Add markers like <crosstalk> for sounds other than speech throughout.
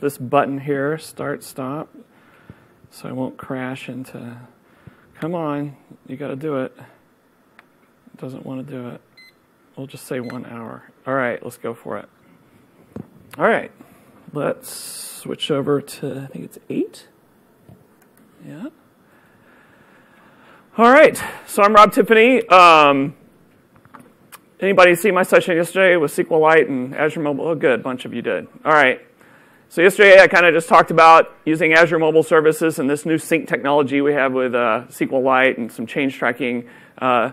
this button here, start, stop, so I won't crash into. Come on, you got to do it. It doesn't want to do it. We'll just say one hour. All right, let's go for it. All right, let's switch over to, I think it's eight. Yeah. All right, so I'm Rob Tiffany. Um, anybody see my session yesterday with SQLite and Azure Mobile? Oh, good, a bunch of you did. All right. So yesterday I kind of just talked about using Azure Mobile Services and this new sync technology we have with uh, SQLite and some change tracking uh,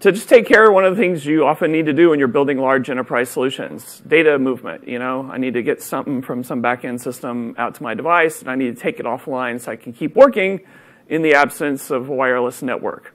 to just take care of one of the things you often need to do when you're building large enterprise solutions. Data movement, you know. I need to get something from some backend system out to my device, and I need to take it offline so I can keep working in the absence of a wireless network.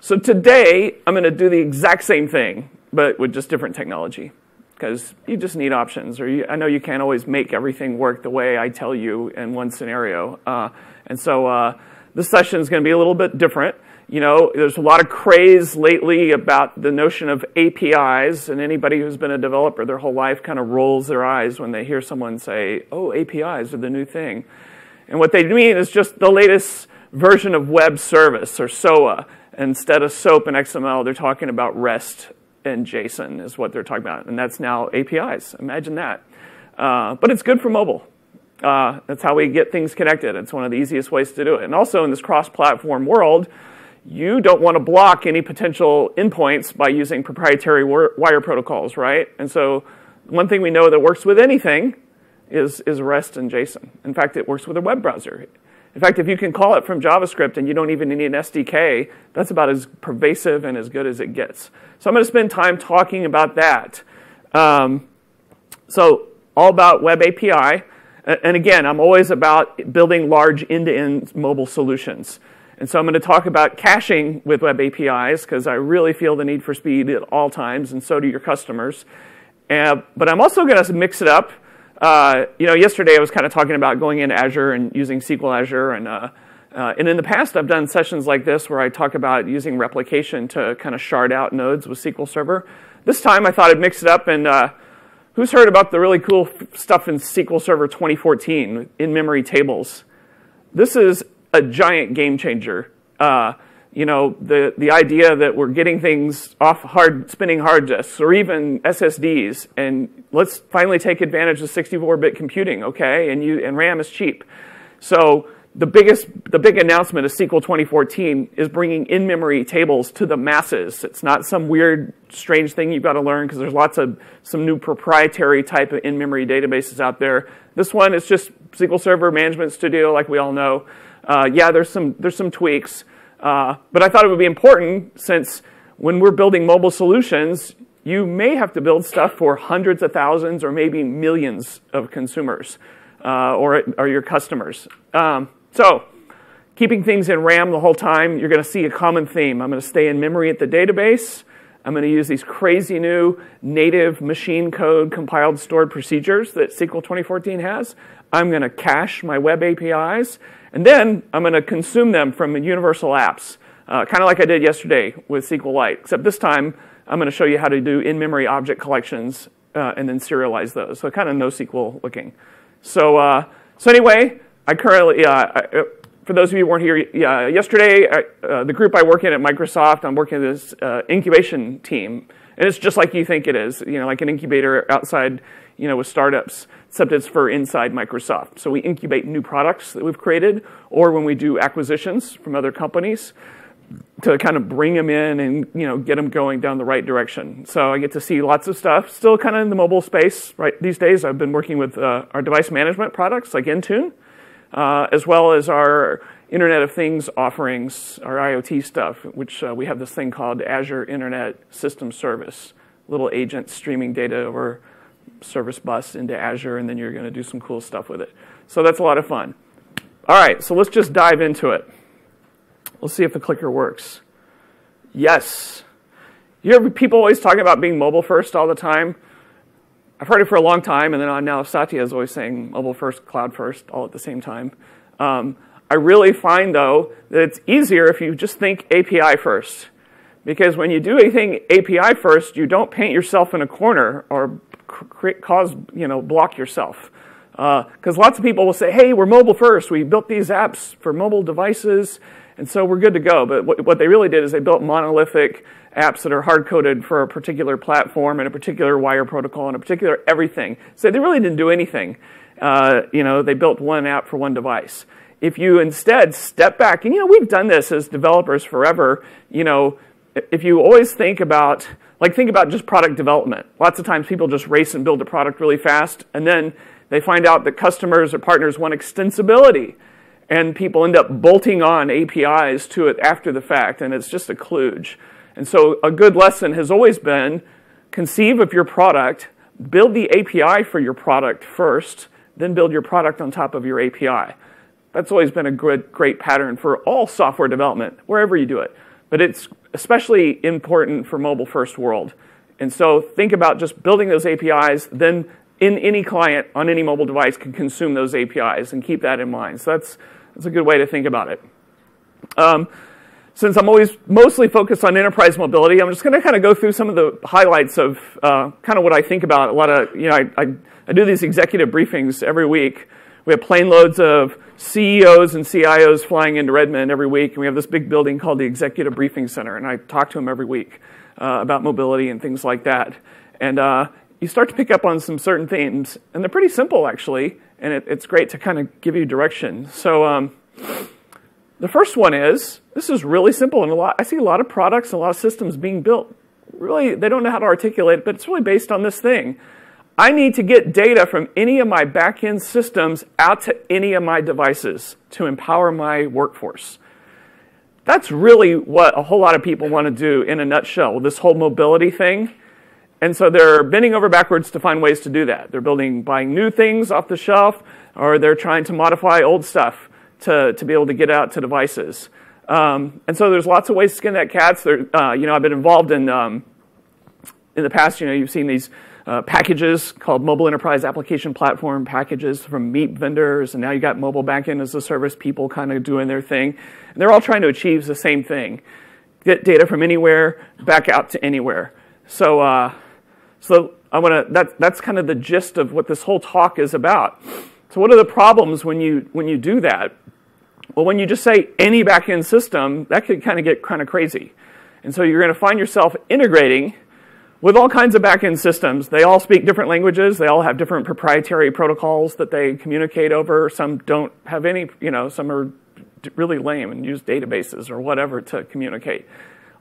So today, I'm going to do the exact same thing, but with just different technology. Because you just need options, or you, I know you can't always make everything work the way I tell you in one scenario. Uh, and so uh, this session is going to be a little bit different. You know, there's a lot of craze lately about the notion of APIs, and anybody who's been a developer their whole life kind of rolls their eyes when they hear someone say, oh, APIs are the new thing. And what they mean is just the latest version of web service or SOA. Instead of SOAP and XML, they're talking about REST and JSON is what they're talking about. And that's now APIs. Imagine that. Uh, but it's good for mobile. Uh, that's how we get things connected. It's one of the easiest ways to do it. And also in this cross-platform world, you don't want to block any potential endpoints by using proprietary wire protocols, right? And so one thing we know that works with anything is, is REST and JSON. In fact, it works with a web browser. In fact, if you can call it from JavaScript and you don't even need an SDK, that's about as pervasive and as good as it gets. So I'm going to spend time talking about that. Um, so all about Web API. And again, I'm always about building large end-to-end mobile solutions. And so I'm going to talk about caching with Web APIs because I really feel the need for speed at all times, and so do your customers. Uh, but I'm also going to mix it up uh, you know, yesterday I was kind of talking about going into Azure and using SQL Azure, and uh, uh, and in the past I've done sessions like this where I talk about using replication to kind of shard out nodes with SQL Server. This time I thought I'd mix it up, and uh, who's heard about the really cool stuff in SQL Server 2014 in-memory tables? This is a giant game changer. Uh, you know, the, the idea that we're getting things off hard, spinning hard disks or even SSDs, and let's finally take advantage of 64-bit computing, okay? And, you, and RAM is cheap. So the biggest, the big announcement of SQL 2014 is bringing in-memory tables to the masses. It's not some weird, strange thing you've got to learn because there's lots of some new proprietary type of in-memory databases out there. This one is just SQL Server Management Studio, like we all know. Uh, yeah, there's some, there's some tweaks. Uh, but I thought it would be important since when we're building mobile solutions, you may have to build stuff for hundreds of thousands or maybe millions of consumers uh, or, or your customers. Um, so keeping things in RAM the whole time, you're going to see a common theme. I'm going to stay in memory at the database. I'm going to use these crazy new native machine code compiled stored procedures that SQL 2014 has. I'm going to cache my web APIs. And then I'm going to consume them from the universal apps, uh, kind of like I did yesterday with SQLite, except this time I'm going to show you how to do in-memory object collections uh, and then serialize those. So kind of NoSQL looking. So, uh, so anyway, I currently, uh, I, uh, for those of you who weren't here yesterday, I, uh, the group I work in at Microsoft, I'm working in this incubation team. And it's just like you think it is, you know, like an incubator outside, you know, with startups except it's for inside Microsoft. So we incubate new products that we've created, or when we do acquisitions from other companies, to kind of bring them in and you know get them going down the right direction. So I get to see lots of stuff. Still kind of in the mobile space right these days. I've been working with uh, our device management products like Intune, uh, as well as our Internet of Things offerings, our IoT stuff, which uh, we have this thing called Azure Intelligent System Service, little agent streaming data over service bus into Azure, and then you're going to do some cool stuff with it. So that's a lot of fun. All right, so let's just dive into it. Let's see if the clicker works. Yes. You hear people always talking about being mobile first all the time. I've heard it for a long time, and then now Satya is always saying mobile first, cloud first, all at the same time. Um, I really find, though, that it's easier if you just think API first. Because when you do anything API first, you don't paint yourself in a corner or cause, you know, block yourself. Because uh, lots of people will say, hey, we're mobile first. We built these apps for mobile devices, and so we're good to go. But what, what they really did is they built monolithic apps that are hard coded for a particular platform and a particular wire protocol and a particular everything. So they really didn't do anything. Uh, you know, they built one app for one device. If you instead step back, and you know, we've done this as developers forever, you know, if you always think about, like, think about just product development. Lots of times people just race and build a product really fast, and then they find out that customers or partners want extensibility. And people end up bolting on APIs to it after the fact, and it's just a kludge. And so a good lesson has always been conceive of your product, build the API for your product first, then build your product on top of your API. That's always been a good, great pattern for all software development, wherever you do it. But it's especially important for mobile first world. And so think about just building those APIs, then in any client on any mobile device can consume those APIs and keep that in mind. So that's, that's a good way to think about it. Um, since I'm always mostly focused on enterprise mobility, I'm just going to kind of go through some of the highlights of uh, kind of what I think about. A lot of, you know, I, I, I, do these executive briefings every week. We have plane loads of CEOs and CIOs flying into Redmond every week, and we have this big building called the Executive Briefing Center, and I talk to them every week uh, about mobility and things like that. And uh, you start to pick up on some certain themes, and they're pretty simple actually, and it, it's great to kind of give you direction. So. Um, the first one is this is really simple, and a lot, I see a lot of products and a lot of systems being built. Really, they don't know how to articulate it, but it's really based on this thing. I need to get data from any of my back-end systems out to any of my devices to empower my workforce. That's really what a whole lot of people want to do in a nutshell, this whole mobility thing. And so they're bending over backwards to find ways to do that. They're building, buying new things off the shelf, or they're trying to modify old stuff to, to be able to get out to devices. Um, and so there's lots of ways to skin that cat. There, uh, you know, I've been involved in, um, in the past, you know, you've seen these uh, packages called Mobile Enterprise Application Platform packages from MEAP vendors, and now you got mobile backend as a service people kind of doing their thing. And they're all trying to achieve the same thing get data from anywhere back out to anywhere. So, uh, so I want to, that, that's kind of the gist of what this whole talk is about. So, what are the problems when you, when you do that? Well, when you just say any backend system, that could kind of get kind of crazy. And so you're going to find yourself integrating with all kinds of backend systems. They all speak different languages. They all have different proprietary protocols that they communicate over. Some don't have any, you know, some are really lame and use databases or whatever to communicate.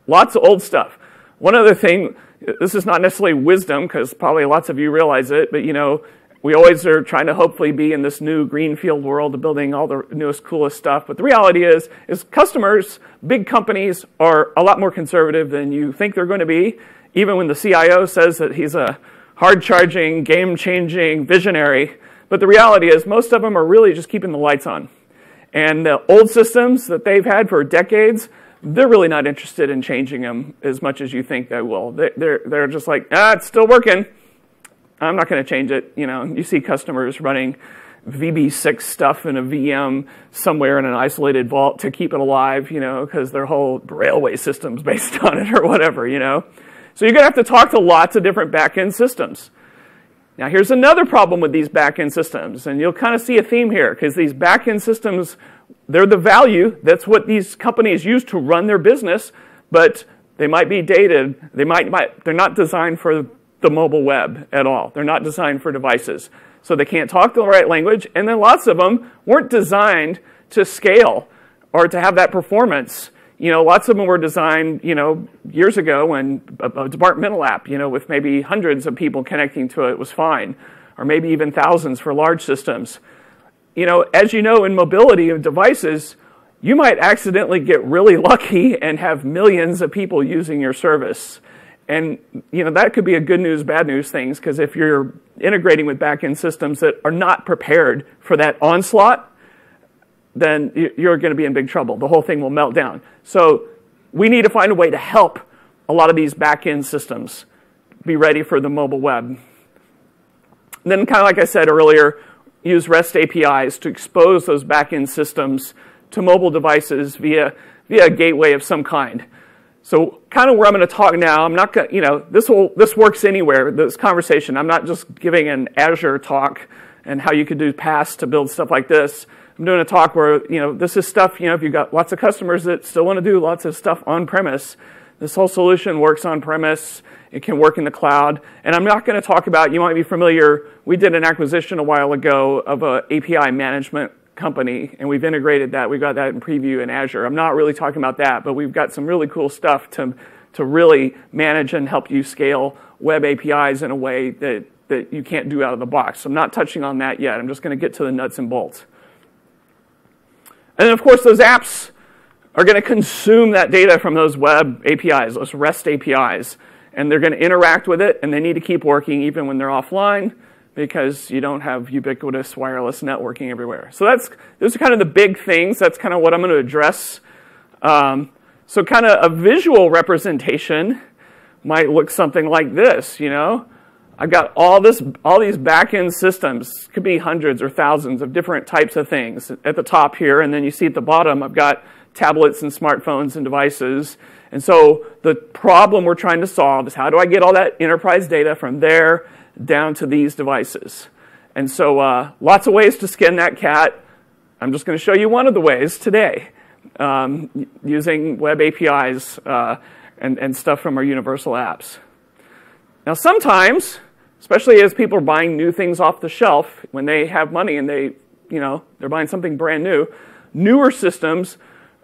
Lots of old stuff. One other thing, this is not necessarily wisdom because probably lots of you realize it, but you know, we always are trying to hopefully be in this new greenfield world of building all the newest, coolest stuff. But the reality is, is customers, big companies are a lot more conservative than you think they're going to be. Even when the CIO says that he's a hard-charging, game-changing visionary. But the reality is, most of them are really just keeping the lights on. And the old systems that they've had for decades, they're really not interested in changing them as much as you think they will. They're, they're just like, ah, it's still working. I'm not going to change it. You know, you see customers running VB6 stuff in a VM somewhere in an isolated vault to keep it alive, you know, because their whole railway system's <laughs> based on it or whatever, you know. So you're going to have to talk to lots of different back-end systems. Now here's another problem with these back-end systems, and you'll kind of see a theme here, because these back-end systems, they're the value, that's what these companies use to run their business, but they might be dated, they might, might they're not designed for the mobile web at all. They're not designed for devices. So they can't talk the right language, and then lots of them weren't designed to scale or to have that performance. You know, lots of them were designed, you know, years ago when a, a departmental app, you know, with maybe hundreds of people connecting to it was fine, or maybe even thousands for large systems. You know, as you know, in mobility of devices, you might accidentally get really lucky and have millions of people using your service. And you know that could be a good news, bad news things because if you're integrating with backend systems that are not prepared for that onslaught, then you're going to be in big trouble. The whole thing will melt down. So we need to find a way to help a lot of these backend systems be ready for the mobile web. And then, kind of like I said earlier, use REST APIs to expose those backend systems to mobile devices via via a gateway of some kind. So kind of where I'm going to talk now, I'm not going to, you know, this will, this works anywhere, this conversation. I'm not just giving an Azure talk and how you could do PaaS to build stuff like this. I'm doing a talk where, you know, this is stuff, you know, if you've got lots of customers that still want to do lots of stuff on premise, this whole solution works on premise. It can work in the cloud. And I'm not going to talk about, you might be familiar, we did an acquisition a while ago of an API management company, and we've integrated that. We've got that in preview in Azure. I'm not really talking about that, but we've got some really cool stuff to, to really manage and help you scale web APIs in a way that, that you can't do out of the box. So I'm not touching on that yet. I'm just going to get to the nuts and bolts. And then, of course, those apps are going to consume that data from those web APIs, those REST APIs, and they're going to interact with it, and they need to keep working even when they're offline because you don't have ubiquitous wireless networking everywhere. So that's those are kind of the big things. That's kind of what I'm going to address. Um, so kind of a visual representation might look something like this. You know, I've got all this, all these back-end systems. Could be hundreds or thousands of different types of things at the top here, and then you see at the bottom, I've got tablets and smartphones and devices. And so the problem we're trying to solve is how do I get all that enterprise data from there down to these devices? And so uh, lots of ways to skin that cat. I'm just going to show you one of the ways today um, using web APIs uh, and, and stuff from our universal apps. Now, sometimes, especially as people are buying new things off the shelf, when they have money and they, you know, they're buying something brand new, newer systems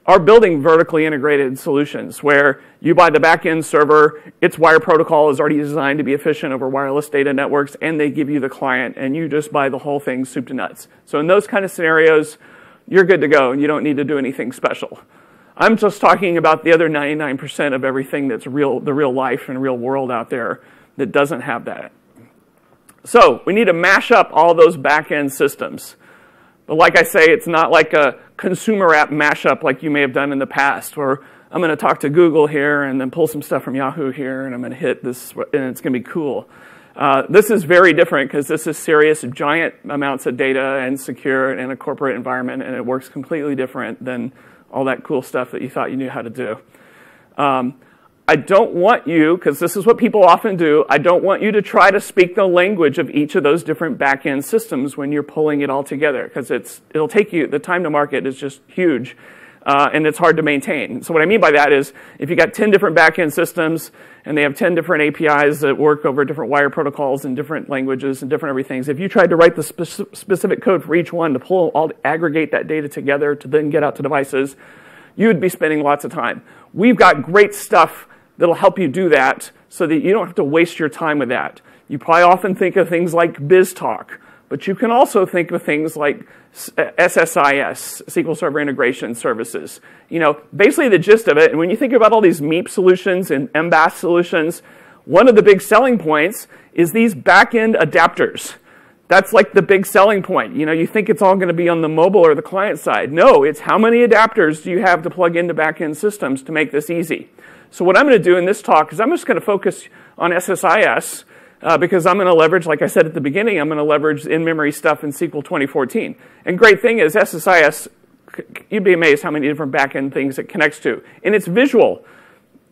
are building vertically integrated solutions where you buy the backend server, its wire protocol is already designed to be efficient over wireless data networks, and they give you the client, and you just buy the whole thing soup to nuts. So in those kind of scenarios, you're good to go, and you don't need to do anything special. I'm just talking about the other 99% of everything that's real, the real life and real world out there that doesn't have that. So we need to mash up all those back-end systems. But like I say, it's not like a consumer app mashup like you may have done in the past, where I'm going to talk to Google here and then pull some stuff from Yahoo here, and I'm going to hit this, and it's going to be cool. Uh, this is very different because this is serious, giant amounts of data and secure in a corporate environment, and it works completely different than all that cool stuff that you thought you knew how to do. Um, I don't want you, because this is what people often do, I don't want you to try to speak the language of each of those different back-end systems when you're pulling it all together, because it's, it'll take you, the time to market is just huge, uh, and it's hard to maintain. So what I mean by that is, if you got 10 different back-end systems, and they have 10 different APIs that work over different wire protocols and different languages and different everythings, if you tried to write the spe specific code for each one to pull all, aggregate that data together to then get out to devices, you would be spending lots of time. We've got great stuff that'll help you do that so that you don't have to waste your time with that. You probably often think of things like BizTalk, but you can also think of things like SSIS, uh, SQL Server Integration Services. You know, basically the gist of it, and when you think about all these MEAP solutions and MBaaS solutions, one of the big selling points is these back-end adapters. That's like the big selling point. You know, you think it's all going to be on the mobile or the client side. No, it's how many adapters do you have to plug into back-end systems to make this easy. So what I'm going to do in this talk is I'm just going to focus on SSIS uh, because I'm going to leverage, like I said at the beginning, I'm going to leverage in-memory stuff in SQL 2014. And great thing is SSIS, you'd be amazed how many different backend things it connects to. And it's visual.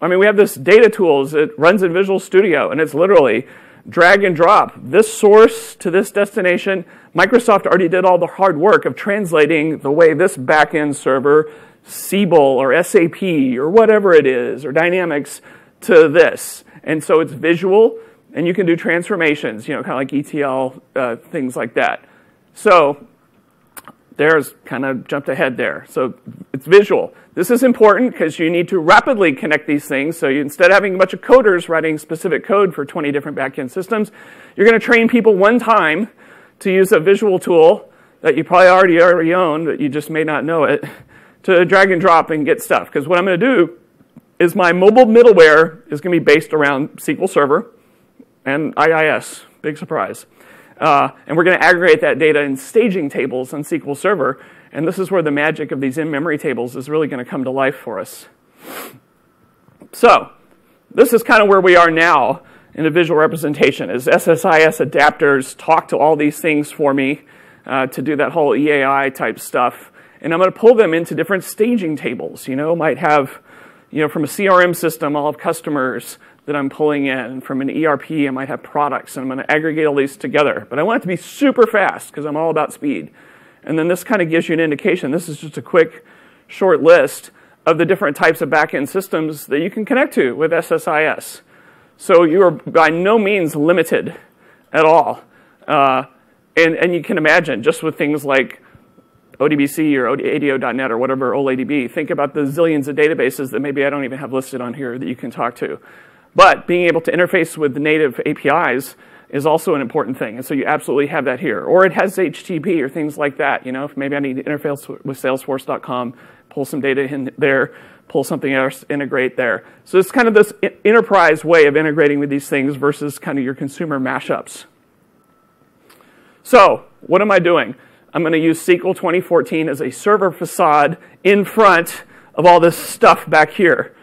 I mean, we have this data tools. It runs in Visual Studio, and it's literally drag and drop this source to this destination. Microsoft already did all the hard work of translating the way this backend server Siebel or SAP or whatever it is, or Dynamics to this. And so it's visual, and you can do transformations, you know, kind of like ETL, uh, things like that. So there's kind of jumped ahead there. So it's visual. This is important because you need to rapidly connect these things. So you, instead of having a bunch of coders writing specific code for 20 different backend systems, you're going to train people one time to use a visual tool that you probably already already own, but you just may not know it, to drag and drop and get stuff. Because what I'm going to do is my mobile middleware is going to be based around SQL Server and IIS. Big surprise. Uh, and we're going to aggregate that data in staging tables on SQL Server. And this is where the magic of these in-memory tables is really going to come to life for us. So this is kind of where we are now in a visual representation is SSIS adapters talk to all these things for me uh, to do that whole EAI type stuff and I'm going to pull them into different staging tables. You know, might have, you know, from a CRM system, I'll have customers that I'm pulling in. From an ERP, I might have products, and I'm going to aggregate all these together. But I want it to be super fast because I'm all about speed. And then this kind of gives you an indication. This is just a quick, short list of the different types of backend systems that you can connect to with SSIS. So you are by no means limited at all. Uh, and, and you can imagine, just with things like ODBC or ADO.NET or whatever OLE DB, think about the zillions of databases that maybe I don't even have listed on here that you can talk to. But being able to interface with the native APIs is also an important thing. And so you absolutely have that here. Or it has HTTP or things like that. You know, if maybe I need to interface with Salesforce.com, pull some data in there, pull something else, integrate there. So it's kind of this enterprise way of integrating with these things versus kind of your consumer mashups. So what am I doing? I'm going to use SQL 2014 as a server facade in front of all this stuff back here.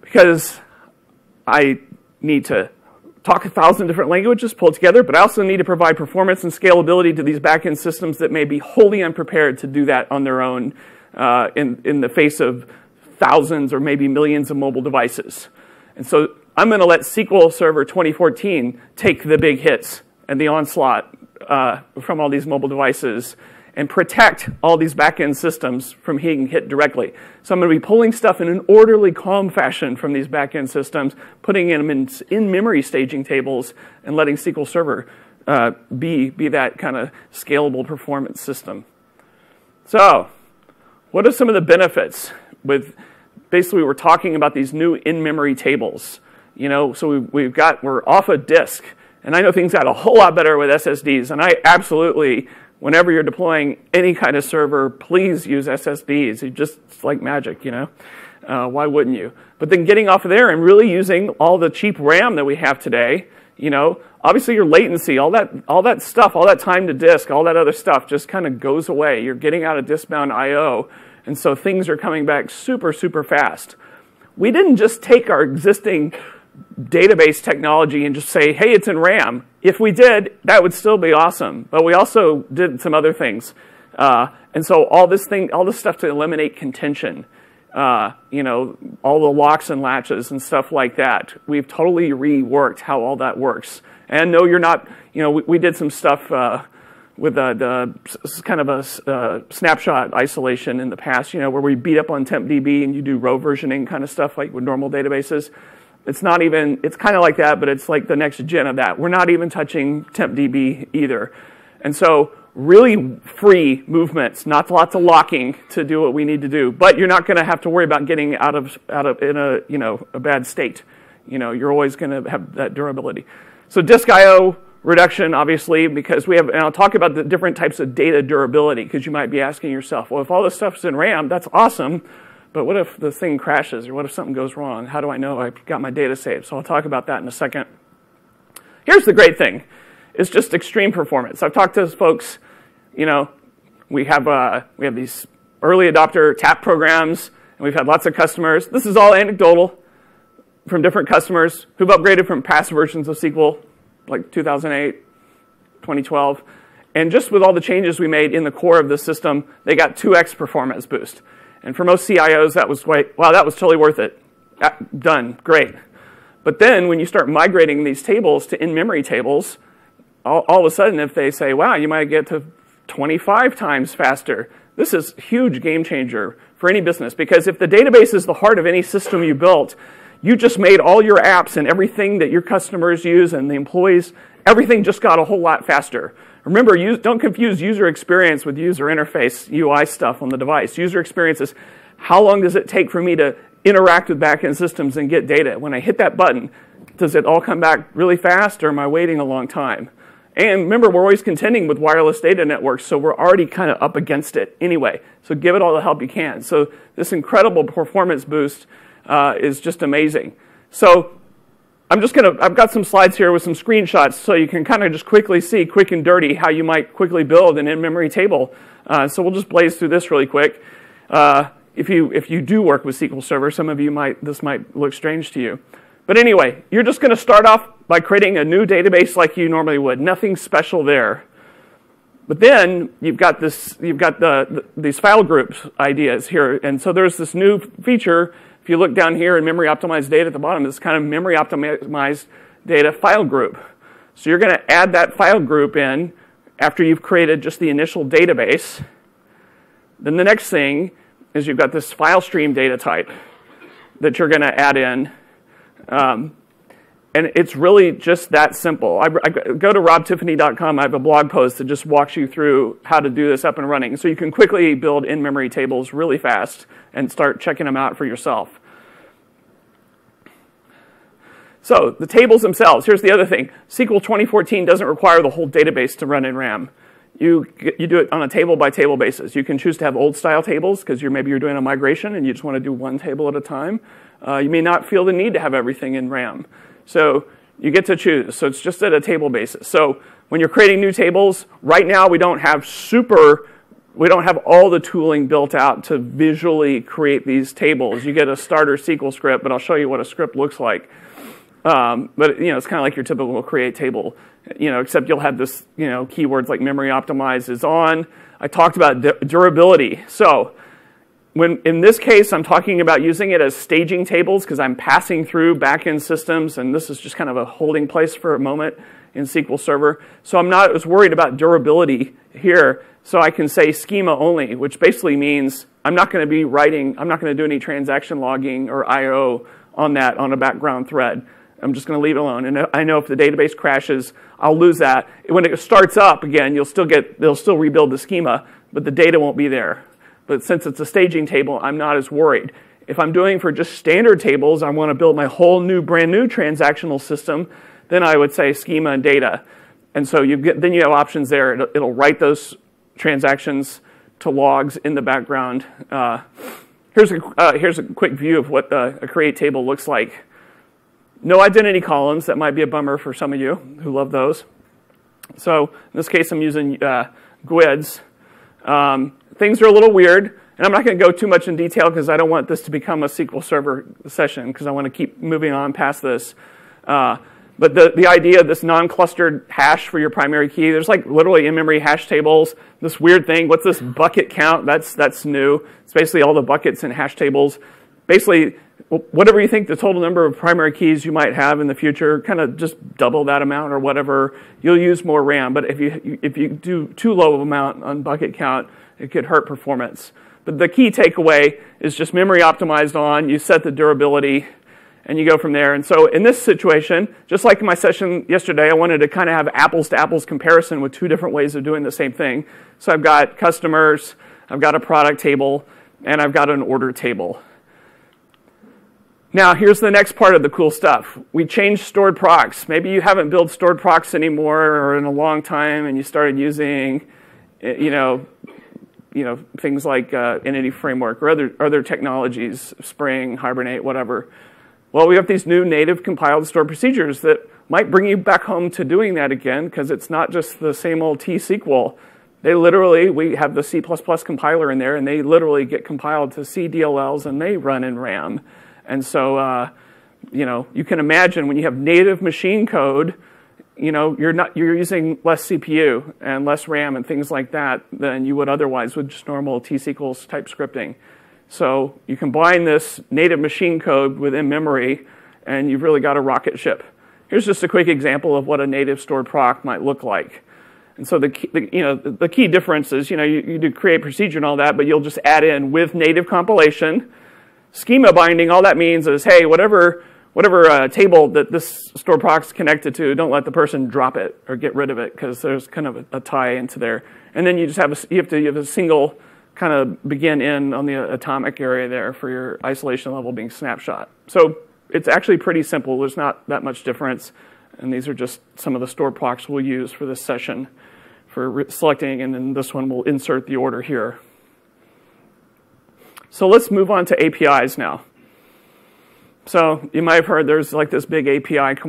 Because I need to talk a thousand different languages pulled together, but I also need to provide performance and scalability to these backend systems that may be wholly unprepared to do that on their own uh, in, in the face of thousands or maybe millions of mobile devices. And so I'm going to let SQL Server 2014 take the big hits and the onslaught uh, from all these mobile devices and protect all these backend systems from being hit directly. So I'm going to be pulling stuff in an orderly, calm fashion from these backend systems, putting them in in-memory staging tables, and letting SQL Server uh, be, be that kind of scalable performance system. So what are some of the benefits with, basically we're talking about these new in-memory tables. You know, so we've, we've got, we're off a disk. And I know things got a whole lot better with SSDs, and I absolutely whenever you're deploying any kind of server, please use SSDs. It's just it's like magic, you know? Uh, why wouldn't you? But then getting off of there and really using all the cheap RAM that we have today, you know, obviously your latency, all that, all that stuff, all that time to disk, all that other stuff just kind of goes away. You're getting out of disk-bound I.O., and so things are coming back super, super fast. We didn't just take our existing database technology and just say, hey, it's in RAM. If we did, that would still be awesome. But we also did some other things. Uh, and so all this thing, all this stuff to eliminate contention, uh, you know, all the locks and latches and stuff like that. We've totally reworked how all that works. And no, you're not, you know, we, we did some stuff uh, with the, the, kind of a uh, snapshot isolation in the past, you know, where we beat up on TempDB and you do row versioning kind of stuff like with normal databases. It's not even, it's kind of like that, but it's like the next gen of that. We're not even touching TempDB either. And so really free movements, not lots of locking to do what we need to do. But you're not going to have to worry about getting out of, out of in a, you know, a bad state. You know, you're always going to have that durability. So disk I.O. reduction, obviously, because we have, and I'll talk about the different types of data durability, because you might be asking yourself, well, if all this stuff's in RAM, that's awesome. But what if the thing crashes or what if something goes wrong? How do I know I've got my data saved? So I'll talk about that in a second. Here's the great thing. It's just extreme performance. I've talked to folks, you know, we have, uh, we have these early adopter TAP programs, and we've had lots of customers. This is all anecdotal from different customers who've upgraded from past versions of SQL, like 2008, 2012. And just with all the changes we made in the core of the system, they got 2x performance boost. And for most CIOs, that was, wow, that was totally worth it. Uh, done, great. But then when you start migrating these tables to in-memory tables, all, all, of a sudden if they say, wow, you might get to 25 times faster, this is a huge game changer for any business because if the database is the heart of any system you built, you just made all your apps and everything that your customers use and the employees, everything just got a whole lot faster. Remember, use, don't confuse user experience with user interface UI stuff on the device. User experience is how long does it take for me to interact with backend systems and get data? When I hit that button, does it all come back really fast or am I waiting a long time? And remember, we're always contending with wireless data networks, so we're already kind of up against it anyway. So give it all the help you can. So this incredible performance boost uh, is just amazing. So I'm just going to, I've got some slides here with some screenshots so you can kind of just quickly see, quick and dirty, how you might quickly build an in-memory table. Uh, so we'll just blaze through this really quick. Uh, if, you, if you do work with SQL Server, some of you might, this might look strange to you. But anyway, you're just going to start off by creating a new database like you normally would. Nothing special there. But then you've got this, you've got the, the, these file groups ideas here, and so there's this new feature If you look down here in memory optimized data at the bottom, this kind of memory optimized data file group. So you're going to add that file group in after you've created just the initial database. Then the next thing is you've got this file stream data type that you're going to add in. Um, and it's really just that simple. I, I go to robtiffany.com. I have a blog post that just walks you through how to do this up and running. So you can quickly build in-memory tables really fast and start checking them out for yourself. So the tables themselves, here's the other thing. SQL 2014 doesn't require the whole database to run in RAM. You, you do it on a table by table basis. You can choose to have old style tables because you're, maybe you're doing a migration and you just want to do one table at a time. Uh, you may not feel the need to have everything in RAM. So you get to choose. So it's just at a table basis. So when you're creating new tables, right now we don't have super, we don't have all the tooling built out to visually create these tables. You get a starter SQL script, but I'll show you what a script looks like. Um, but you know, it's kind of like your typical create table, you know, except you'll have this, you know, keywords like memory optimized is on. I talked about durability. So when in this case, I'm talking about using it as staging tables because I'm passing through backend systems, and this is just kind of a holding place for a moment in SQL Server. So I'm not as worried about durability here. So I can say schema only, which basically means I'm not going to be writing, I'm not going to do any transaction logging or I/O on that on a background thread. I'm just going to leave it alone. And I know if the database crashes, I'll lose that. When it starts up again, you'll still get, they'll still rebuild the schema, but the data won't be there. But since it's a staging table, I'm not as worried. If I'm doing for just standard tables, I want to build my whole new, brand new transactional system, then I would say schema and data. And so you get, then you have options there. It'll, it'll write those transactions to logs in the background. Uh, here's, a, uh, here's a quick view of what the, a create table looks like. No identity columns. That might be a bummer for some of you who love those. So in this case, I'm using uh, GUIDs. Um, things are a little weird, and I'm not going to go too much in detail because I don't want this to become a SQL Server session because I want to keep moving on past this. Uh, but the, the idea of this non-clustered hash for your primary key, there's like literally in-memory hash tables. This weird thing, what's this bucket count? That's, that's new. It's basically all the buckets and hash tables. Basically, whatever you think the total number of primary keys you might have in the future, kind of just double that amount or whatever. You'll use more RAM. But if you, if you do too low of amount on bucket count, it could hurt performance. But the key takeaway is just memory optimized on, you set the durability, and you go from there. And so in this situation, just like in my session yesterday, I wanted to kind of have apples to apples comparison with two different ways of doing the same thing. So I've got customers, I've got a product table, and I've got an order table. Now, here's the next part of the cool stuff. We changed stored procs. Maybe you haven't built stored procs anymore or in a long time and you started using, eh, you know, you know, things like uh, Entity Framework or other, other technologies, Spring, Hibernate, whatever. Well, we have these new native compiled stored procedures that might bring you back home to doing that again because it's not just the same old T-SQL. They literally, we have the C++ compiler in there and they literally get compiled to C DLLs and they run in RAM. And so, uh, you know, you can imagine when you have native machine code you know, you're not you're using less CPU and less RAM and things like that than you would otherwise with just normal T-SQL type scripting. So you combine this native machine code within memory, and you've really got a rocket ship. Here's just a quick example of what a native stored proc might look like. And so the, key, the you know the, key difference is you know you, you do create procedure and all that, but you'll just add in with native compilation, schema binding. All that means is hey, whatever whatever uh, table that this store proc's connected to, don't let the person drop it or get rid of it because there's kind of a, a, tie into there. And then you just have a, you have to you have a single kind of begin in on the atomic area there for your isolation level being snapshot. So it's actually pretty simple. There's not that much difference. And these are just some of the store procs we'll use for this session for selecting, and then this one will insert the order here. So let's move on to APIs now. So you might have heard there's like this big API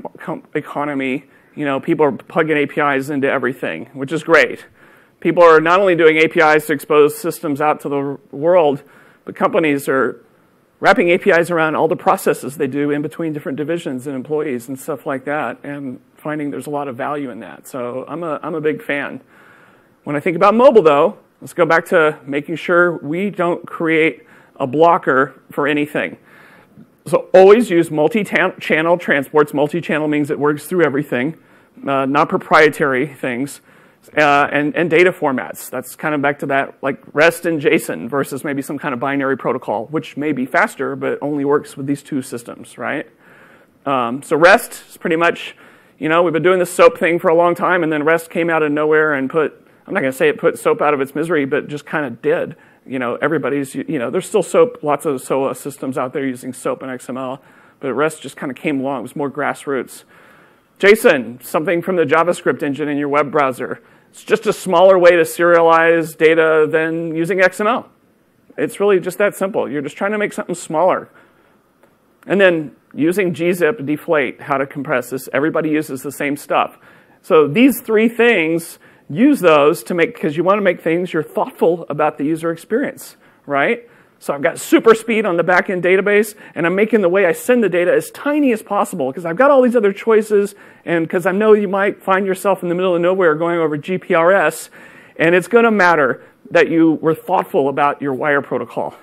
economy. You know, people are plugging APIs into everything, which is great. People are not only doing APIs to expose systems out to the world, but companies are wrapping APIs around all the processes they do in between different divisions and employees and stuff like that, and finding there's a lot of value in that. So I'm a, I'm a big fan. When I think about mobile, though, let's go back to making sure we don't create a blocker for anything. So always use multi-channel transports. Multi-channel means it works through everything, uh, not proprietary things. Uh, and, and data formats. That's kind of back to that like REST and JSON versus maybe some kind of binary protocol, which may be faster, but only works with these two systems, right? Um, so REST is pretty much, you know, we've been doing this SOAP thing for a long time, and then REST came out of nowhere and put, I'm not going to say it put SOAP out of its misery, but just kind of did. You know, everybody's, you know, there's still SOAP, lots of SOA systems out there using SOAP and XML, but REST just kind of came along. It was more grassroots. JSON, something from the JavaScript engine in your web browser. It's just a smaller way to serialize data than using XML. It's really just that simple. You're just trying to make something smaller. And then using gzip, deflate, how to compress this. Everybody uses the same stuff. So these three things, use those to make, because you want to make things, you're thoughtful about the user experience, right? So I've got super speed on the backend database, and I'm making the way I send the data as tiny as possible because I've got all these other choices, and because I know you might find yourself in the middle of nowhere going over GPRS, and it's going to matter that you were thoughtful about your wire protocol.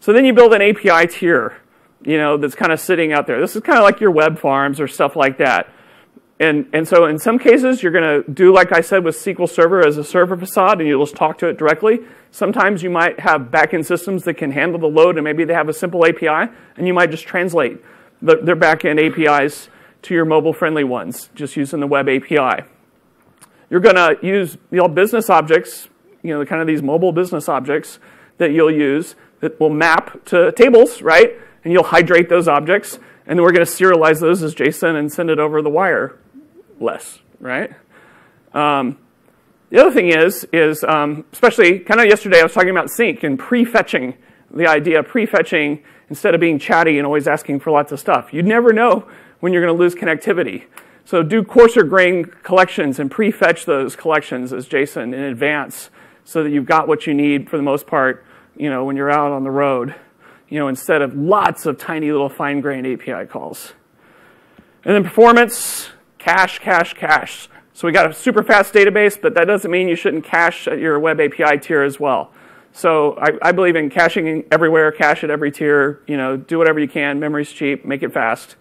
So then you build an API tier, you know, that's kind of sitting out there. This is kind of like your web farms or stuff like that. And, and so in some cases, you're going to do like I said with SQL Server as a server facade, and you'll just talk to it directly. Sometimes you might have backend systems that can handle the load, and maybe they have a simple API, and you might just translate the, their backend APIs to your mobile-friendly ones, just using the web API. You're going to use you know, business objects, you know, the kind of these mobile business objects that you'll use that will map to tables, right? And you'll hydrate those objects, and then we're going to serialize those as JSON and send it over the wire less, right? Um, the other thing is, is um, especially kind of yesterday I was talking about sync and prefetching, the idea of prefetching instead of being chatty and always asking for lots of stuff. You'd never know when you're going to lose connectivity. So do coarser grain collections and prefetch those collections as JSON in advance so that you've got what you need for the most part, you know, when you're out on the road, you know, instead of lots of tiny little fine-grained API calls. And then performance, cache, cache, cache. So we got a super fast database, but that doesn't mean you shouldn't cache at your web API tier as well. So I, I, believe in caching everywhere, cache at every tier. You know, do whatever you can. Memory's cheap, make it fast.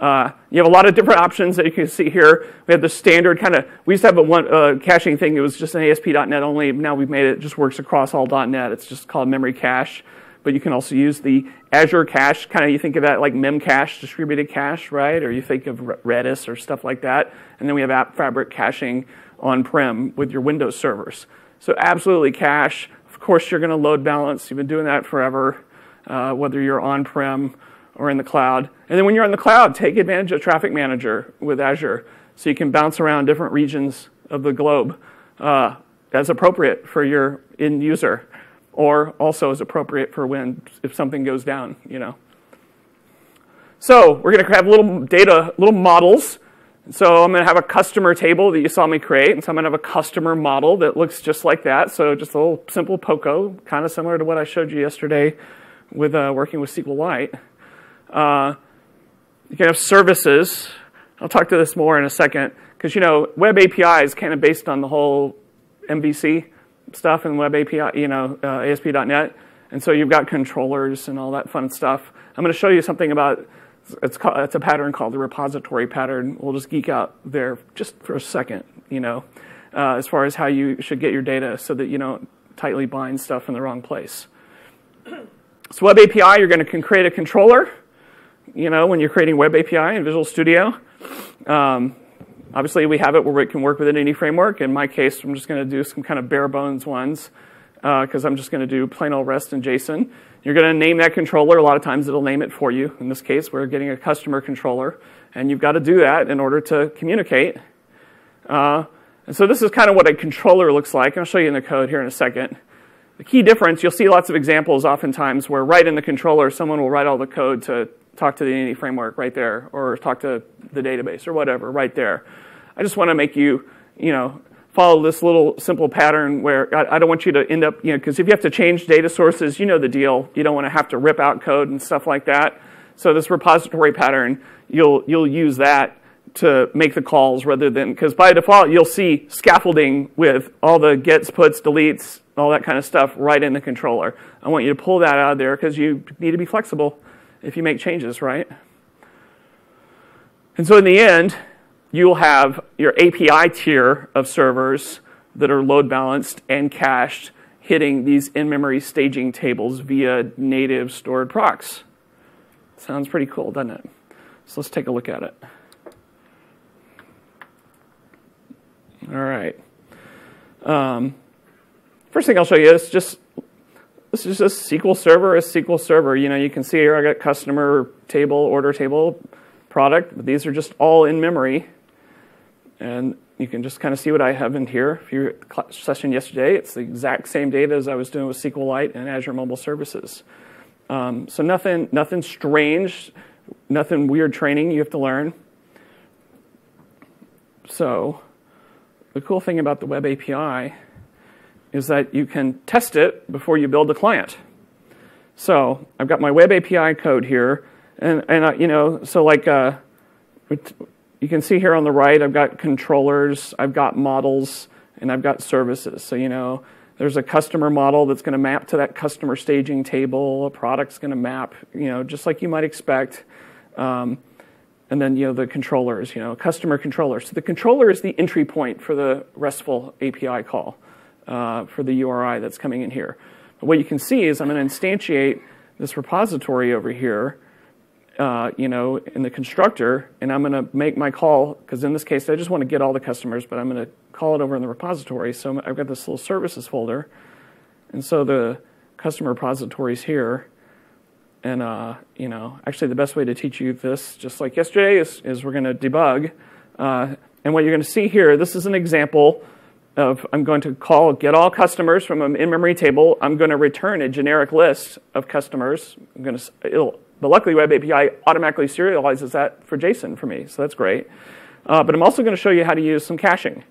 Uh, you have a lot of different options that you can see here. We have the standard kind of. We used to have a one uh, caching thing. It was just an ASP.NET only. Now we've made it, it just works across all .NET. It's just called memory cache but you can also use the Azure cache, kind of you think of that like Memcache, distributed cache, right? Or you think of Redis or stuff like that. And then we have AppFabric caching on-prem with your Windows servers. So absolutely cache. Of course, you're going to load balance. You've been doing that forever, uh, whether you're on-prem or in the cloud. And then when you're in the cloud, take advantage of Traffic Manager with Azure so you can bounce around different regions of the globe uh, as appropriate for your end user or also is appropriate for when if something goes down, you know. So we're going to have little data, little models. So I'm going to have a customer table that you saw me create, and so I'm going to have a customer model that looks just like that. So just a little simple POCO, kind of similar to what I showed you yesterday with uh, working with SQLite. Uh, you can have services. I'll talk to this more in a second because you know web API is kind of based on the whole MVC stuff in Web API, you know, uh, ASP.NET. And so you've got controllers and all that fun stuff. I'm going to show you something about, it's, called, it's a pattern called the repository pattern. We'll just geek out there just for a second, you know, uh, as far as how you should get your data so that you don't tightly bind stuff in the wrong place. <clears throat> So Web API, you're going to create a controller, you know, when you're creating Web API in Visual Studio. Um, Obviously, we have it where it can work within any framework. In my case, I'm just going to do some kind of bare bones ones because uh, I'm just going to do plain old REST and JSON. You're going to name that controller. A lot of times it'll name it for you. In this case, we're getting a customer controller. And you've got to do that in order to communicate. Uh, and so this is kind of what a controller looks like. I'll show you in the code here in a second. The key difference, you'll see lots of examples oftentimes where right in the controller, someone will write all the code to talk to the Entity framework right there, or talk to the database or whatever right there. I just want to make you, you know, follow this little simple pattern where I, I don't want you to end up, you know, because if you have to change data sources, you know the deal. You don't want to have to rip out code and stuff like that. So this repository pattern, you'll you'll use that to make the calls rather than because by default you'll see scaffolding with all the gets, puts, deletes, all that kind of stuff right in the controller. I want you to pull that out of there because you need to be flexible if you make changes, right? And so in the end, you'll have your API tier of servers that are load balanced and cached hitting these in-memory staging tables via native stored procs. Sounds pretty cool, doesn't it? So let's take a look at it. All right. Um, first thing I'll show you is just this is just SQL Server a SQL Server. You know, you can see here I got customer table, order table, product. But these are just all in memory, and you can just kind of see what I have in here. If you were at the session yesterday, it's the exact same data as I was doing with SQLite and Azure Mobile Services. Um, so nothing, nothing strange, nothing weird training you have to learn. So the cool thing about the Web API is that you can test it before you build the client. So I've got my Web API code here, and, and uh, you know, so like uh, you can see here on the right, I've got controllers, I've got models, and I've got services. So you know, there's a customer model that's going to map to that customer staging table. A product's going to map, you know, just like you might expect. Um, and then you know the controllers, you know, customer controller. So the controller is the entry point for the RESTful API call uh, for the URI that's coming in here. But what you can see is I'm going to instantiate this repository over here, uh, you know, in the constructor, and I'm going to make my call because in this case I just want to get all the customers, but I'm going to call it over in the repository. So I've got this little services folder, and so the customer repository is here. And uh, you know, actually, the best way to teach you this, just like yesterday, is, is we're going to debug. Uh, and what you're going to see here, this is an example of I'm going to call get all customers from an in-memory table. I'm going to return a generic list of customers. I'm going to it'll, but luckily Web API automatically serializes that for JSON for me, so that's great. Uh, but I'm also going to show you how to use some caching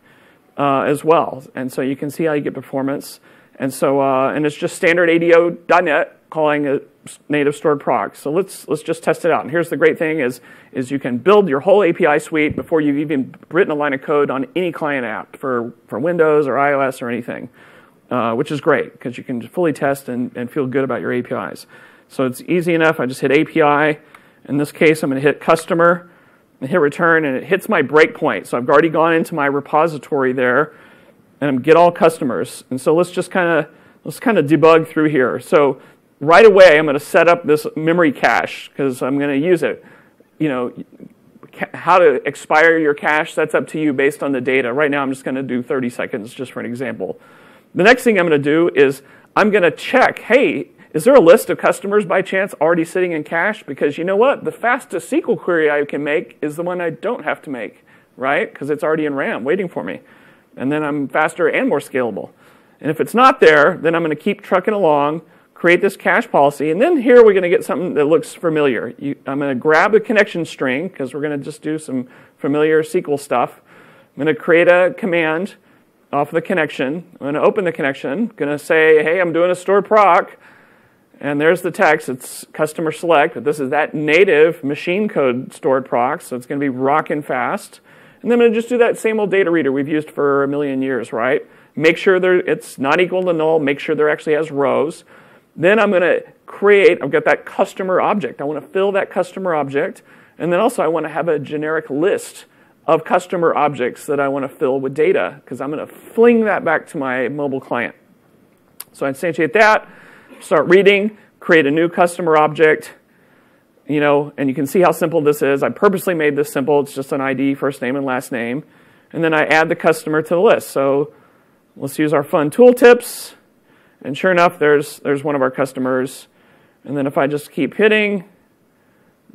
uh, as well, and so you can see how you get performance. And so uh, and it's just standard ADO.NET calling a native stored proc. So let's let's just test it out. And here's the great thing is is you can build your whole API suite before you've even written a line of code on any client app for, for Windows or iOS or anything, uh, which is great because you can fully test and, and feel good about your APIs. So it's easy enough. I just hit API. In this case, I'm going to hit customer and hit return, and it hits my breakpoint. So I've already gone into my repository there and get all customers. And so let's just kind of let's kind of debug through here. So right away, I'm going to set up this memory cache because I'm going to use it. You know, how to expire your cache, that's up to you based on the data. Right now, I'm just going to do 30 seconds just for an example. The next thing I'm going to do is I'm going to check, hey, is there a list of customers by chance already sitting in cache? Because you know what? The fastest SQL query I can make is the one I don't have to make, right? Because it's already in RAM waiting for me. And then I'm faster and more scalable. And if it's not there, then I'm going to keep trucking along create this cache policy, and then here we're going to get something that looks familiar. You, I'm going to grab a connection string because we're going to just do some familiar SQL stuff. I'm going to create a command off the connection. I'm going to open the connection. I'm going to say, hey, I'm doing a stored proc. And there's the text. It's customer select, but this is that native machine code stored proc, so it's going to be rocking fast. And then I'm going to just do that same old data reader we've used for a million years, right? Make sure it's not equal to null. Make sure there actually has rows. Then I'm going to create, I've got that customer object. I want to fill that customer object. And then also I want to have a generic list of customer objects that I want to fill with data because I'm going to fling that back to my mobile client. So I instantiate that, start reading, create a new customer object, you know, and you can see how simple this is. I purposely made this simple. It's just an ID, first name and last name. And then I add the customer to the list. So let's use our fun tooltips. And sure enough, there's, there's one of our customers. And then if I just keep hitting,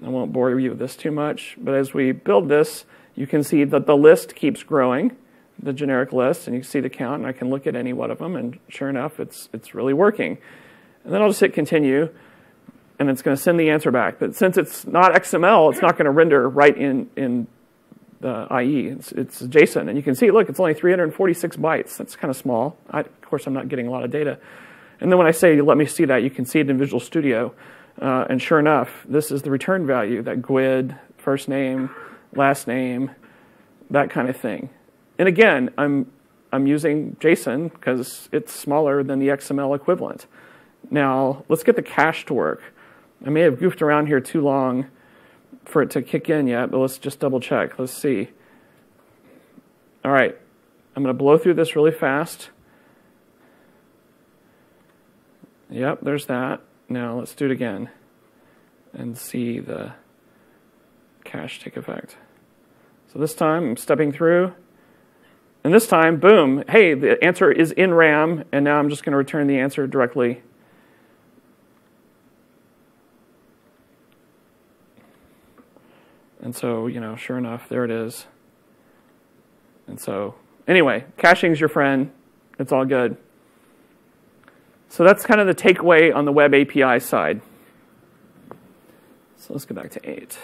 I won't bore you with this too much, but as we build this, you can see that the list keeps growing, the generic list, and you can see the count, and I can look at any one of them, and sure enough, it's, it's really working. And then I'll just hit continue, and it's going to send the answer back. But since it's not XML, it's not going to render right in, in the IE. It's, it's JSON, and you can see, look, it's only 346 bytes. That's kind of small. I, of course, I'm not getting a lot of data. And then when I say, let me see that, you can see it in Visual Studio. Uh, and sure enough, this is the return value, that GUID, first name, last name, that kind of thing. And again, I'm, I'm using JSON because it's smaller than the XML equivalent. Now, let's get the cache to work. I may have goofed around here too long for it to kick in yet, but let's just double check. Let's see. All right, I'm going to blow through this really fast. Yep, there's that. Now let's do it again and see the cache take effect. So this time I'm stepping through. And this time, boom, hey, the answer is in RAM, and now I'm just going to return the answer directly. And so, you know, sure enough, there it is. And so, anyway, caching's your friend. It's all good. So that's kind of the takeaway on the web API side. So let's go back to 8.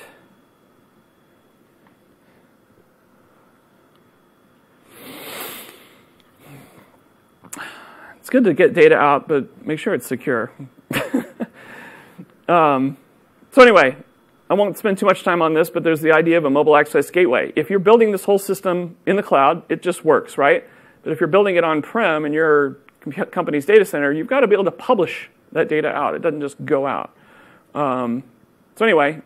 It's good to get data out, but make sure it's secure. <laughs> um, so anyway, I won't spend too much time on this, but there's the idea of a mobile access gateway. If you're building this whole system in the cloud, it just works, right? But if you're building it on-prem in your company's data center, you've got to be able to publish that data out. It doesn't just go out. Um, so anyway,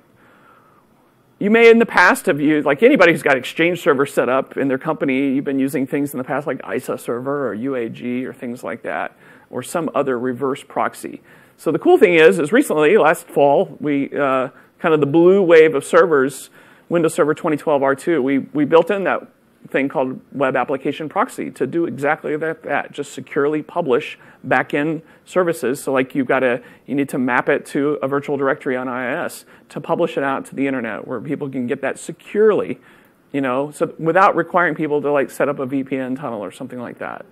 you may in the past have used, like anybody who's got Exchange server set up in their company, you've been using things in the past like ISA server or UAG or things like that, or some other reverse proxy. So the cool thing is, is recently, last fall, we uh, kind of the blue wave of servers, Windows Server 2012 R2, we, we built in that thing called web application proxy to do exactly that, that just securely publish back-end services. So like you've got to, you need to map it to a virtual directory on IIS to publish it out to the internet where people can get that securely, you know, so without requiring people to like set up a VPN tunnel or something like that.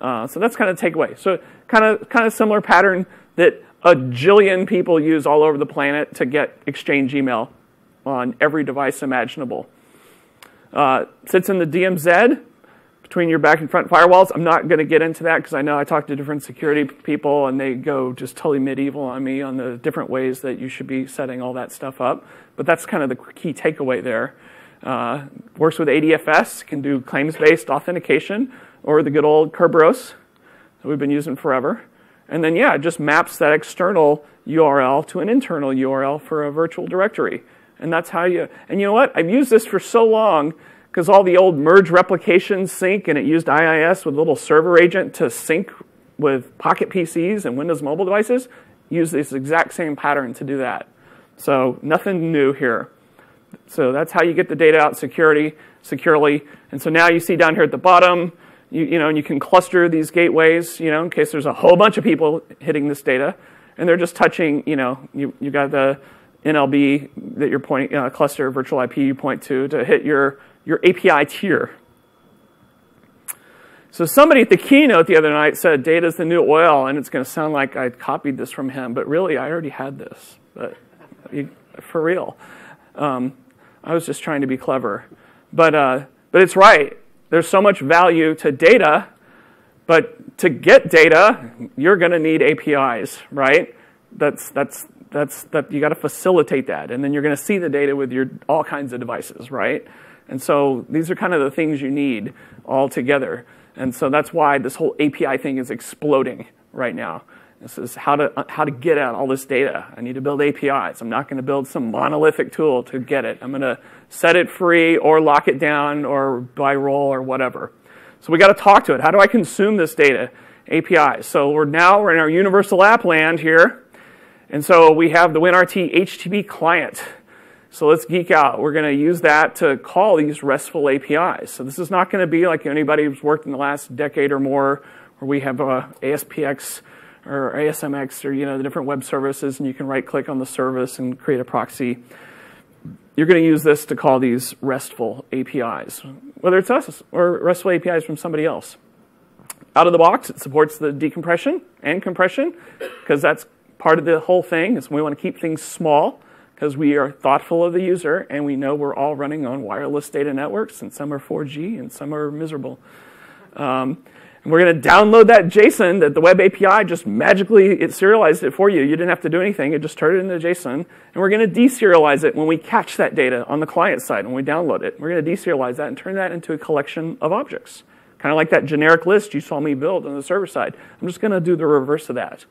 Uh, so that's kind of takeaway. So kind of kind of similar pattern that a jillion people use all over the planet to get Exchange email on every device imaginable. Uh, sits in the DMZ between your back and front firewalls. I'm not going to get into that because I know I talk to different security people and they go just totally medieval on me on the different ways that you should be setting all that stuff up. But that's kind of the key takeaway there. Uh, works with ADFS, can do claims-based authentication, or the good old Kerberos that we've been using forever. And then, yeah, it just maps that external URL to an internal URL for a virtual directory. And that's how you, and you know what? I've used this for so long because all the old merge replications sync and it used IIS with little server agent to sync with Pocket PCs and Windows mobile devices. Use this exact same pattern to do that. So nothing new here. So that's how you get the data out security, securely. And so now you see down here at the bottom, you, you know, and you can cluster these gateways, you know, in case there's a whole bunch of people hitting this data. And they're just touching, you know, you, you got the NLB that you're pointing, uh, cluster virtual IP you point to to hit your, your API tier. So somebody at the keynote the other night said data is the new oil, and it's going to sound like I copied this from him, but really I already had this. But you, for real, um, I was just trying to be clever. But uh, but it's right. There's so much value to data, but to get data, you're going to need APIs, right? That's that's that's that you got to facilitate that, and then you're going to see the data with your all kinds of devices, right? And so these are kind of the things you need all together, and so that's why this whole API thing is exploding right now. This is how to uh, how to get at all this data. I need to build APIs. I'm not going to build some monolithic tool to get it. I'm going to set it free or lock it down or by role or whatever. So we got to talk to it. How do I consume this data? APIs. So we're now we're in our universal app land here. And so we have the WinRT HTTP client. So let's geek out. We're going to use that to call these RESTful APIs. So this is not going to be like anybody who's worked in the last decade or more where we have uh, a ASPX or ASMX or you know the different web services and you can right click on the service and create a proxy. You're going to use this to call these RESTful APIs, whether it's us or RESTful APIs from somebody else. Out of the box, it supports the decompression and compression because that's part of the whole thing is we want to keep things small because we are thoughtful of the user and we know we're all running on wireless data networks and some are 4G and some are miserable. Um, and we're going to download that JSON that the web API just magically it serialized it for you. You didn't have to do anything. It just turned it into JSON. And we're going to deserialize it when we catch that data on the client side when we download it. We're going to deserialize that and turn that into a collection of objects. Kind of like that generic list you saw me build on the server side. I'm just going to do the reverse of that.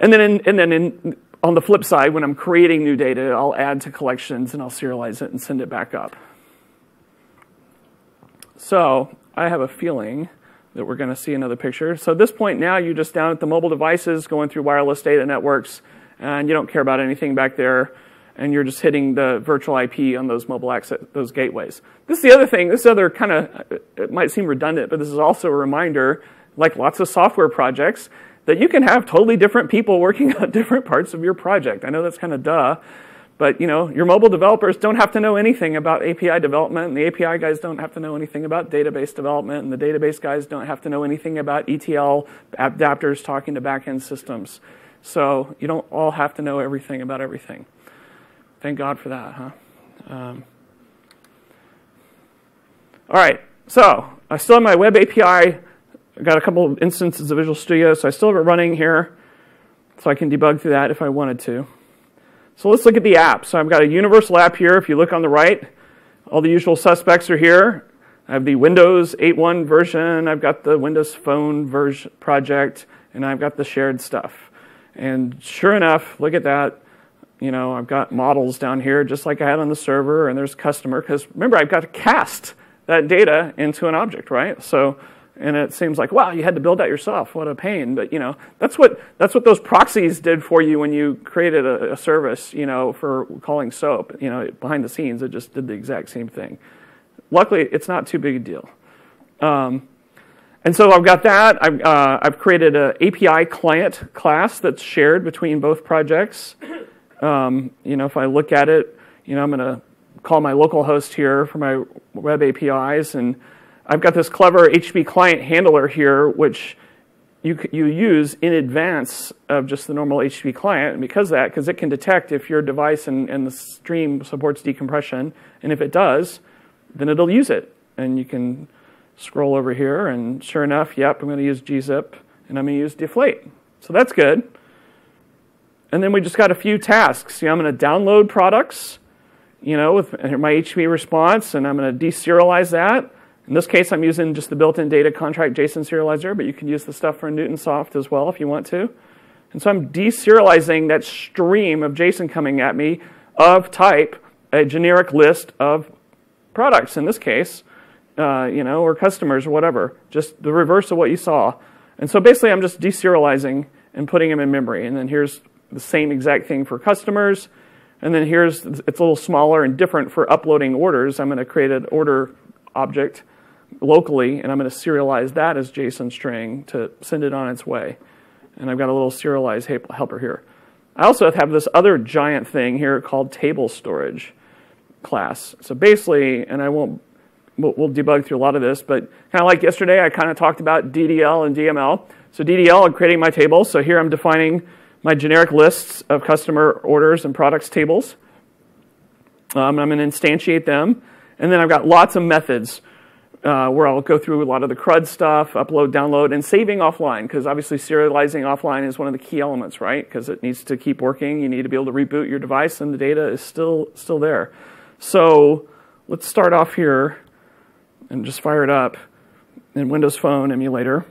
and then, in, and then in, on the flip side, when I'm creating new data, I'll add to collections and I'll serialize it and send it back up. So I have a feeling that we're going to see another picture. So at this point now, you're just down at the mobile devices going through wireless data networks, and you don't care about anything back there, and you're just hitting the virtual IP on those mobile access, those gateways. This is the other thing, this other kind of, it might seem redundant, but this is also a reminder, like lots of software projects, that you can have totally different people working <laughs> on different parts of your project. I know that's kind of duh, but you know, your mobile developers don't have to know anything about API development, and the API guys don't have to know anything about database development, and the database guys don't have to know anything about ETL adapters talking to backend systems. So you don't all have to know everything about everything. Thank God for that, huh? Um, all right, so I still have my web API I've got a couple of instances of Visual Studio, so I still have it running here, so I can debug through that if I wanted to. So let's look at the app. So I've got a universal app here. If you look on the right, all the usual suspects are here. I have the Windows 8.1 version, I've got the Windows Phone version project, and I've got the shared stuff. And sure enough, look at that. You know, I've got models down here just like I had on the server, and there's customer, because remember, I've got to cast that data into an object, right? So and it seems like wow you had to build that yourself. What a pain. But you know that's what that's what those proxies did for you when you created a, a, service you know for calling soap you know behind the scenes. It just did the exact same thing. Luckily it's not too big a deal. Um, and so I've got that. I've, uh, I've created an API client class that's shared between both projects. Um, you know if I look at it you know I'm going to call my local host here for my web APIs and I've got this clever HTTP client handler here, which you, you use in advance of just the normal HTTP client. And because that, because it can detect if your device and, and the stream supports decompression, and if it does, then it'll use it. And you can scroll over here, and sure enough, yep, I'm going to use gzip, and I'm going to use deflate. So that's good. And then we just got a few tasks. You know, I'm going to download products, you know, with my HTTP response, and I'm going to deserialize that. In this case, I'm using just the built-in data contract JSON serializer, but you can use the stuff from Newtonsoft as well if you want to. And so I'm deserializing that stream of JSON coming at me of type a generic list of products in this case, uh, you know, or customers or whatever, just the reverse of what you saw. And so basically, I'm just deserializing and putting them in memory. And then here's the same exact thing for customers. And then here's it's a little smaller and different for uploading orders. I'm going to create an order object locally, and I'm going to serialize that as JSON string to send it on its way. And I've got a little serialized helper here. I also have this other giant thing here called table storage class. So basically, and I won't, we'll, debug through a lot of this, but kind of like yesterday, I kind of talked about DDL and DML. So DDL, I'm creating my tables. So here I'm defining my generic lists of customer orders and products tables. Um, I'm going to instantiate them. And then I've got lots of methods uh, where I'll go through a lot of the CRUD stuff, upload, download, and saving offline, because obviously serializing offline is one of the key elements, right? Because it needs to keep working. You need to be able to reboot your device, and the data is still still there. So let's start off here and just fire it up in Windows Phone emulator.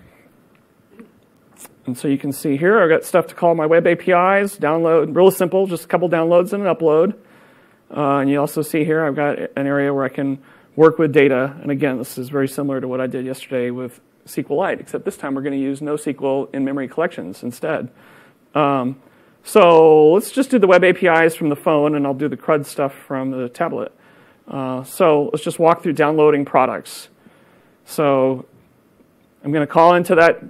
And so you can see here, I've got stuff to call my web APIs, download, real simple, just a couple downloads and an upload. Uh, and you also see here, I've got an area where I can work with data. And again, this is very similar to what I did yesterday with SQLite, except this time we're going to use NoSQL in-memory collections instead. Um, so let's just do the web APIs from the phone, and I'll do the CRUD stuff from the tablet. Uh, so let's just walk through downloading products. So I'm going to call into that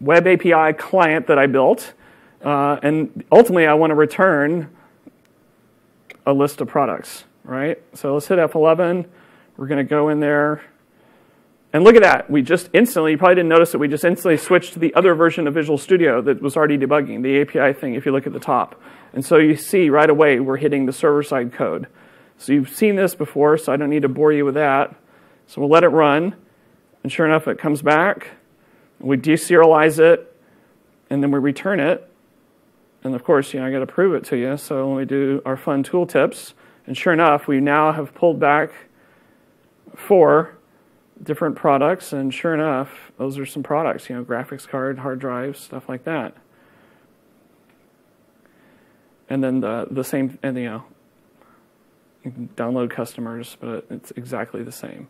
web API client that I built, uh, and ultimately I want to return a list of products right? So let's hit F11. We're going to go in there. And look at that. We just instantly, you probably didn't notice it, we just instantly switched to the other version of Visual Studio that was already debugging, the API thing, if you look at the top. And so you see right away we're hitting the server-side code. So you've seen this before, so I don't need to bore you with that. So we'll let it run. And sure enough, it comes back. We deserialize it, and then we return it. And of course, you know, I got to prove it to you. So when we do our fun tooltips, and sure enough, we now have pulled back four different products, and sure enough, those are some products, you know, graphics card, hard drives, stuff like that. and then the, the same, and you know, you can download customers, but it's exactly the same.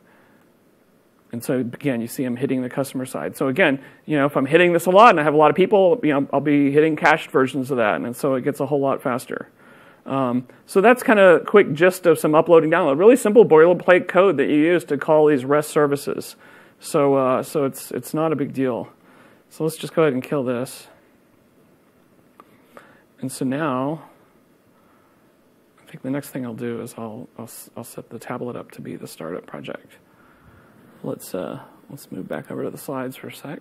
And so again, you see I'm hitting the customer side. So again, you know, if I'm hitting this a lot and I have a lot of people, you know, I'll be hitting cached versions of that, and so it gets a whole lot faster. Um, so that's kind of a quick gist of some uploading download. Really simple boilerplate code that you use to call these REST services. So uh, so it's it's not a big deal. So let's just go ahead and kill this. And so now, I think the next thing I'll do is I'll I'll, I'll set the tablet up to be the startup project. Let's uh, let's move back over to the slides for a sec.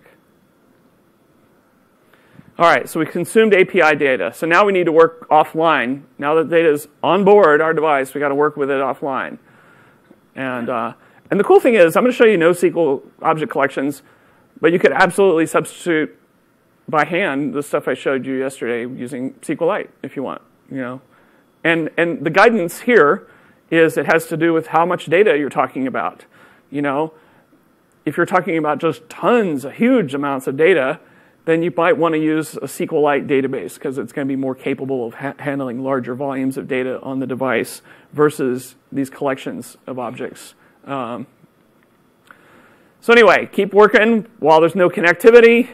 All right, so we consumed API data. So now we need to work offline. Now that data is on board our device, we got to work with it offline. And uh, and the cool thing is, I'm going to show you NoSQL object collections, but you could absolutely substitute by hand the stuff I showed you yesterday using SQLite if you want. You know, and and the guidance here is it has to do with how much data you're talking about. You know, if you're talking about just tons, of huge amounts of data, then you might want to use a SQLite database because it's going to be more capable of ha- handling larger volumes of data on the device versus these collections of objects. Um, so anyway, keep working while there's no connectivity.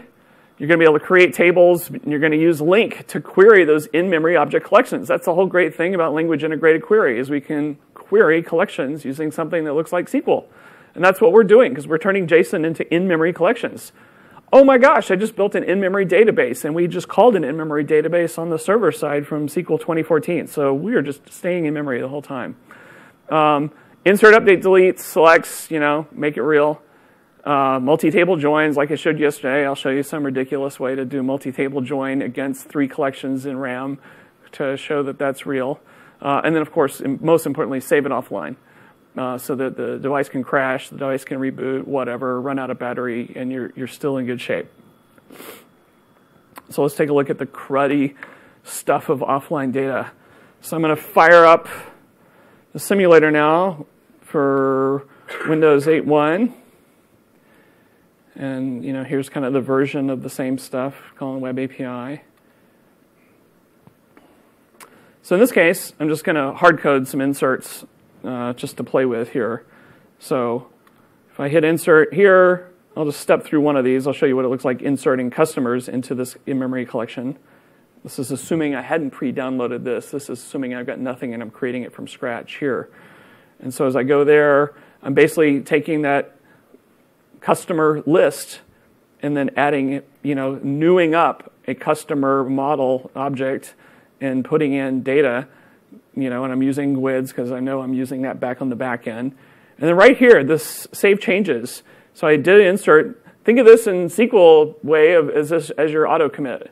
You're going to be able to create tables. And you're going to use LINQ to query those in-memory object collections. That's the whole great thing about language integrated query is we can query collections using something that looks like SQL. And that's what we're doing because we're turning JSON into in-memory collections. Oh my gosh, I just built an in-memory database and we just called an in-memory database on the server side from SQL 2014. So we are just staying in memory the whole time. Um, insert, update, delete, selects, you know, make it real. Uh, multi-table joins, like I showed yesterday, I'll show you some ridiculous way to do multi-table join against three collections in RAM to show that that's real. Uh, and then, of course, most importantly, save it offline uh, so that the device can crash, the device can reboot, whatever, run out of battery, and you're, you're still in good shape. So let's take a look at the cruddy stuff of offline data. So I'm going to fire up the simulator now for Windows 8.1. And you know, here's kind of the version of the same stuff, calling Web API. So in this case, I'm just going to hard code some inserts uh, just to play with here. So if I hit insert here, I'll just step through one of these. I'll show you what it looks like inserting customers into this in-memory collection. This is assuming I hadn't pre-downloaded this. This is assuming I've got nothing and I'm creating it from scratch here. And so as I go there, I'm basically taking that customer list and then adding, you know, newing up a customer model object and putting in data you know, and I'm using GUIDs because I know I'm using that back on the back end. And then right here, this save changes. So I did insert. Think of this in SQL way of as, this, as your auto commit.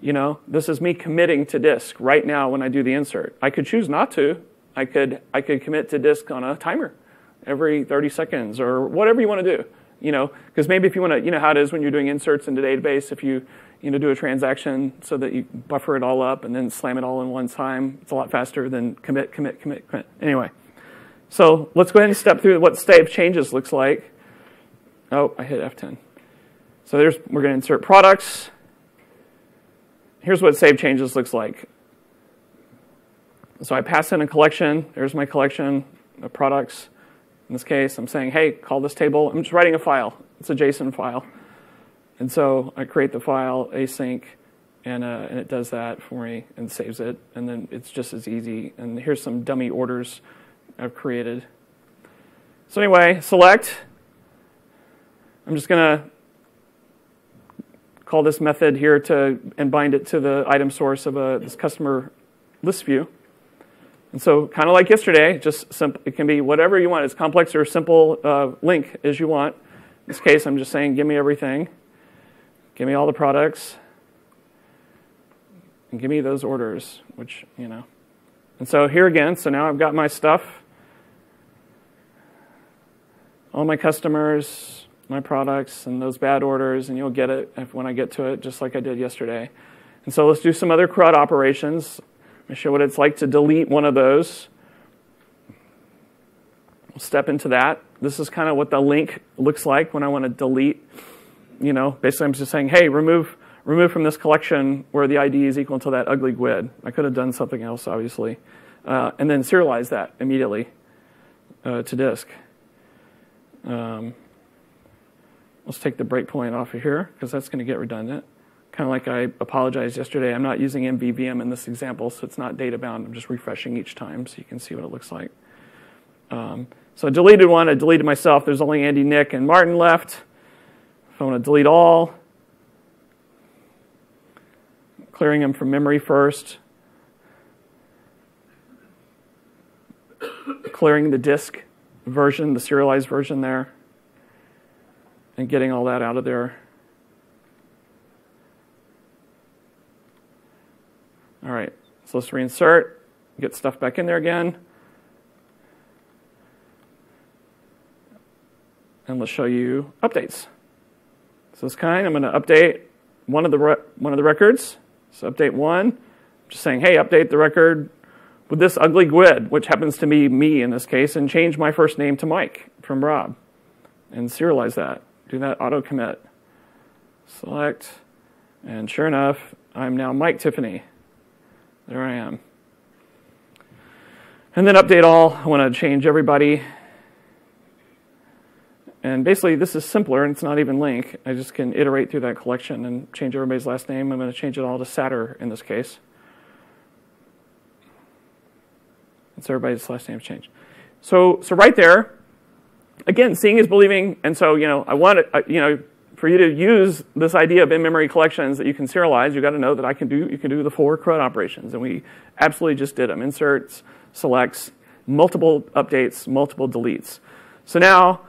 You know, this is me committing to disk right now when I do the insert. I could choose not to. I could I could commit to disk on a timer every 30 seconds or whatever you want to do. You know, because maybe if you want to, you know how it is when you're doing inserts into database. If you you know, do a transaction so that you buffer it all up and then slam it all in one time. It's a lot faster than commit, commit, commit, commit. Anyway, so let's go ahead and step through what state of changes looks like. Oh, I hit F10. So there's, we're going to insert products. Here's what save changes looks like. So I pass in a collection. There's my collection of products. In this case, I'm saying, hey, call this table. I'm just writing a file. It's a JSON file. And so I create the file async, and, uh, and it does that for me and saves it. And then it's just as easy. And here's some dummy orders I've created. So anyway, select. I'm just going to call this method here to and bind it to the item source of a, this customer list view. And so, kind of like yesterday, just simple, it can be whatever you want, as complex or simple uh, LINQ as you want. In this case, I'm just saying, give me everything. Give me all the products and give me those orders, which, you know. And so here again, so now I've got my stuff, all my customers, my products, and those bad orders, and you'll get it when I get to it, just like I did yesterday. And so let's do some other CRUD operations. Let me show what it's like to delete one of those. We'll step into that. This is kind of what the LINQ looks like when I want to delete you know, basically I'm just saying, hey, remove remove from this collection where the ID is equal to that ugly GUID. I could have done something else, obviously. Uh, and then serialize that immediately uh, to disk. Um, let's take the breakpoint off of here because that's going to get redundant. Kind of like I apologized yesterday, I'm not using MVVM in this example, so it's not data bound. I'm just refreshing each time so you can see what it looks like. Um, so I deleted one, I deleted myself. There's only Andy, Nick, and Martin left. If I want to delete all, clearing them from memory first, clearing the disk version, the serialized version there, and getting all that out of there. All right, so let's reinsert, get stuff back in there again. And let's show you updates. So this kind, I'm going to update one of the one of the records. So update one, just saying, hey, update the record with this ugly GUID, which happens to be me in this case, and change my first name to Mike from Rob, and serialize that. Do that auto commit. Select, and sure enough, I'm now Mike Tiffany. There I am. And then update all. I want to change everybody. And basically, this is simpler, and it's not even LINQ. I just can iterate through that collection and change everybody's last name. I'm going to change it all to Satter in this case. And so everybody's last name name's changed. So, so right there, again, seeing is believing. And so, you know, I want you know, for you to use this idea of in-memory collections that you can serialize, you got to know that I can do you can do the four CRUD operations, and we absolutely just did them: inserts, selects, multiple updates, multiple deletes. So now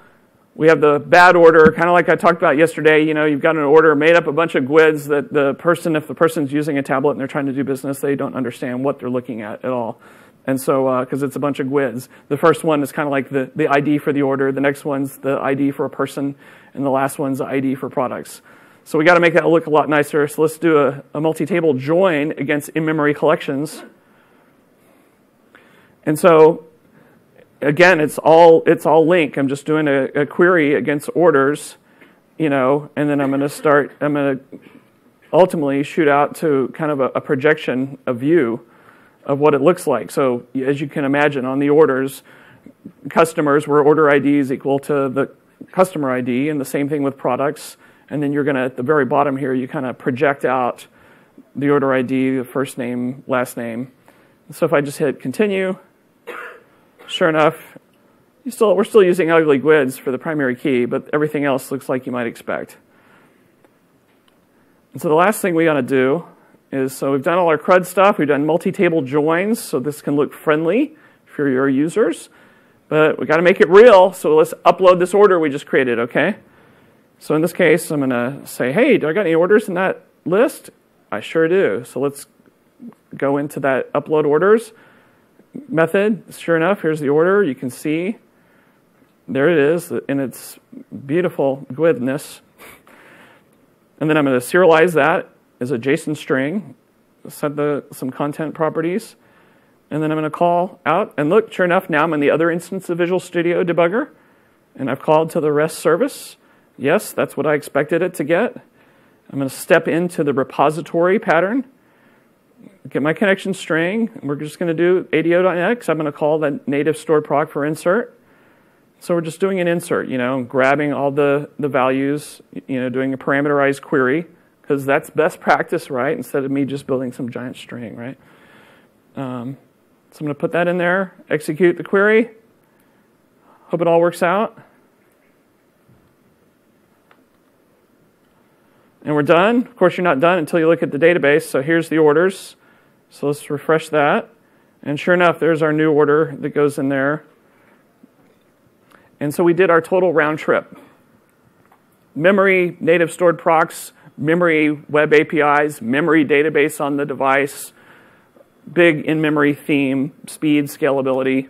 we have the bad order, kind of like I talked about yesterday. You know, you've got an order made up a bunch of GUIDs that the person, if the person's using a tablet and they're trying to do business, they don't understand what they're looking at at all. And so, because uh, it's a bunch of GUIDs, the first one is kind of like the, the ID for the order, the next one's the ID for a person, and the last one's the ID for products. So we got to make that look a lot nicer. So let's do a, a multi-table join against in-memory collections. And so, again, it's all it's all LINQ. I'm just doing a, a query against orders, you know, and then I'm going to start. I'm going to ultimately shoot out to kind of a, a projection, a view of what it looks like. So as you can imagine, on the orders, customers where order ID is equal to the customer ID, and the same thing with products. And then you're going to, at the very bottom here, you kind of project out the order ID, the first name, last name. So if I just hit continue, sure enough, still, we're still using ugly GUIDs for the primary key, but everything else looks like you might expect. And so the last thing we got to do is so we've done all our CRUD stuff. We've done multi-table joins, so this can look friendly for your users. But we got to make it real, so let's upload this order we just created, okay? So in this case, I'm going to say, hey, do I got any orders in that list? I sure do. So let's go into that upload orders method. Sure enough, here's the order. You can see there it is in its beautiful GUIDness. And then I'm going to serialize that as a JSON string, set the, some content properties, and then I'm going to call out. And look, sure enough, now I'm in the other instance of Visual Studio Debugger, and I've called to the REST service. Yes, that's what I expected it to get. I'm going to step into the repository pattern, get my connection string, we're just going to do ADO.NET. I'm going to call the native stored proc for insert. So we're just doing an insert, you know, grabbing all the, the values, you know, doing a parameterized query because that's best practice, right? Instead of me just building some giant string, right? Um, so I'm going to put that in there, execute the query. Hope it all works out. And we're done. Of course, you're not done until you look at the database. So here's the orders. So let's refresh that. And sure enough, there's our new order that goes in there. And so we did our total round trip. Memory, native stored procs, memory web APIs, memory database on the device, big in memory theme, speed, scalability.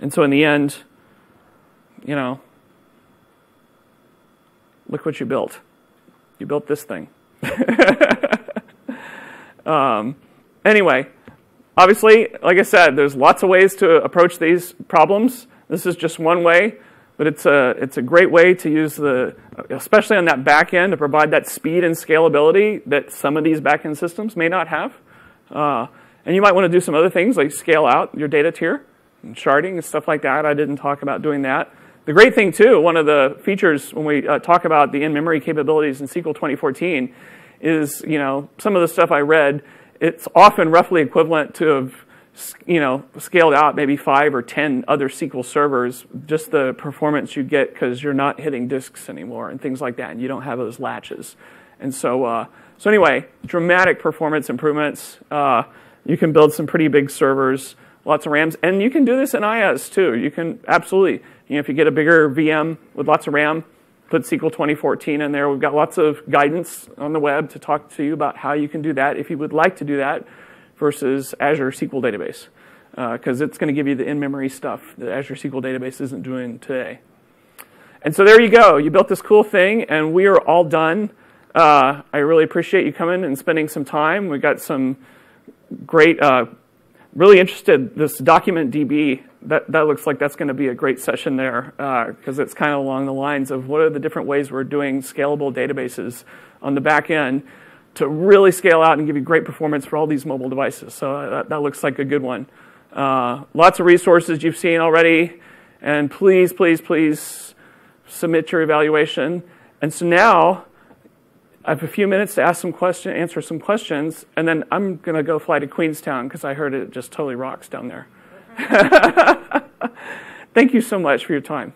And so in the end, you know, look what you built. You built this thing. <laughs> um, anyway, obviously, like I said, there's lots of ways to approach these problems. This is just one way. but it's a, it's a great way to use the, especially on that back end, to provide that speed and scalability that some of these back end systems may not have. Uh, and you might want to do some other things like scale out your data tier and sharding and stuff like that. I didn't talk about doing that. The great thing, too, one of the features when we uh, talk about the in-memory capabilities in SQL 2014 is, you know, some of the stuff I read, it's often roughly equivalent to have, you know, scaled out maybe five or 10 other SQL servers, just the performance you get because you're not hitting disks anymore and things like that, and you don't have those latches. And so, uh, so anyway, dramatic performance improvements. Uh, you can build some pretty big servers, lots of RAMs, and you can do this in IaaS too. You can absolutely, you know, if you get a bigger VM with lots of RAM, put SQL 2014 in there. We've got lots of guidance on the web to talk to you about how you can do that if you would like to do that versus Azure SQL Database because uh, it's going to give you the in-memory stuff that Azure SQL Database isn't doing today. And so there you go. You built this cool thing, and we are all done. Uh, I really appreciate you coming and spending some time. We got some great, uh, really interested. This DocumentDB that, that looks like that's going to be a great session there because uh, it's kind of along the lines of what are the different ways we're doing scalable databases on the back end to really scale out and give you great performance for all these mobile devices. So uh, that, that looks like a good one. Uh, lots of resources you've seen already. And please, please, please submit your evaluation. And so now I have a few minutes to ask some questions, answer some questions, and then I'm going to go fly to Queenstown because I heard it just totally rocks down there. <laughs> Thank you so much for your time.